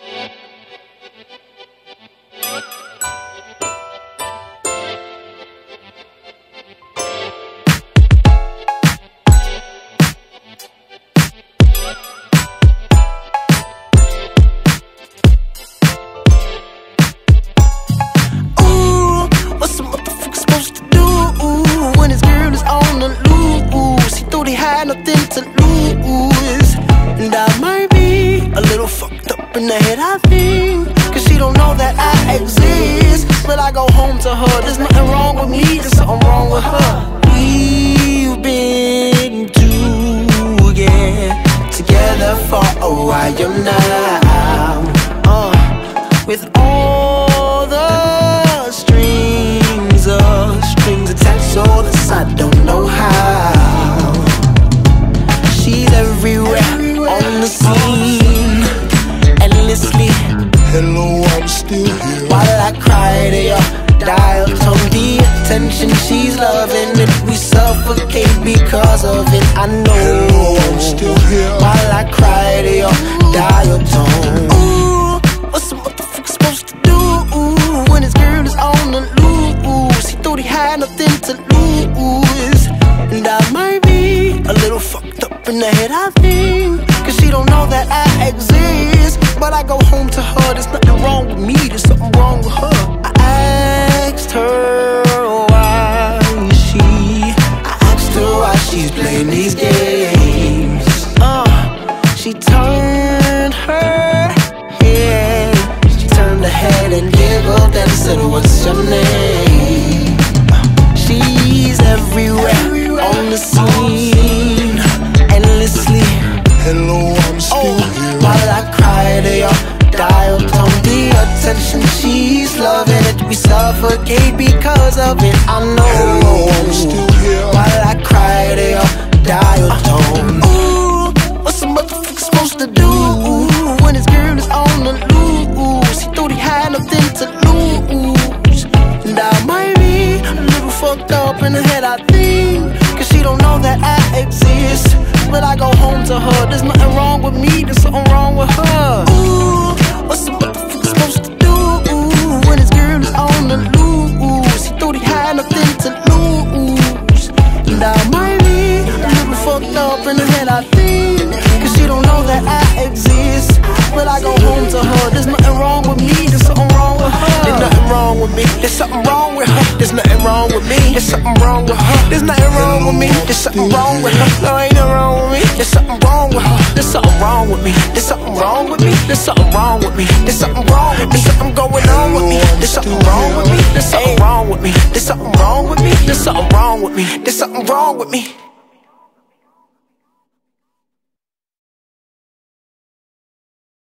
Ooh, in the head. I think, cause she don't know that I exist. But I go home to her. There's nothing wrong with me. There's something wrong with her. We've been together together for a while now. Uh, with all the strings, uh, strings attached, so this I don't know how. She's everywhere on the scene, Here. While I cry to your dial tone, the attention she's loving it. We suffocate because of it. I know. I'm still here. While I cry to your dial tone. Ooh, what's a motherfucker supposed to do when his girl is on the loose? He thought he had nothing to lose, and I might be a little fucked up in the head. I said, What's your name? She's everywhere on the scene, endlessly. Hello, I'm still Oh, here. while I cry to your dial tone, the attention she's loving it. We suffocate because of it. I know. Fucked up in the head. I think, cause she don't know that I exist. But I go home to her. There's nothing wrong with me. There's something wrong with her. Ooh, what's a motherfucker supposed to do when his girl is on the loose? He thought he had nothing to lose. And I might be a little fucked up in the head, I think. There's nothing wrong with me. There's something wrong with her. There's nothing wrong with me. There's something wrong with her. No, ain't nothing wrong with me. There's something wrong with her. There's something wrong with me. There's something wrong with me. There's something wrong with me. There's something wrong with me. There's something going on with me. There's something wrong with me. There's something wrong with me. There's something wrong with me. There's something wrong with me. There's something wrong with me.